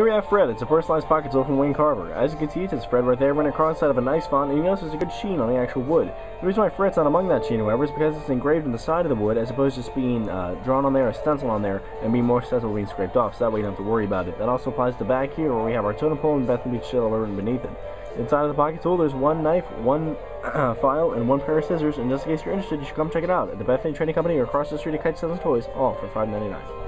Here we have Fred. It's a personalized pocket tool from Wayne Carver. As you can see, it's says Fred right there running across side of a nice font, and you notice there's a good sheen on the actual wood. The reason why Fred's not among that sheen, however, is because it's engraved on the side of the wood as opposed to just being uh, drawn on there, a stencil on there, and being more susceptible being scraped off, so that way you don't have to worry about it. That also applies to back here, where we have our totem pole and Bethany Beach Shell written beneath it. Inside of the pocket tool, there's one knife, one file, and one pair of scissors, and just in case you're interested, you should come check it out at the Bethany Trading Company or across the street at Kite Sellers Toys, all for $5.99.